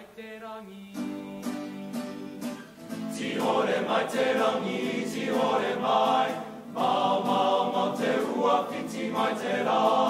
mai te rangi. Ti ore mai te rangi, ti ore mai, mau mau mau te rua piti mai te rangi.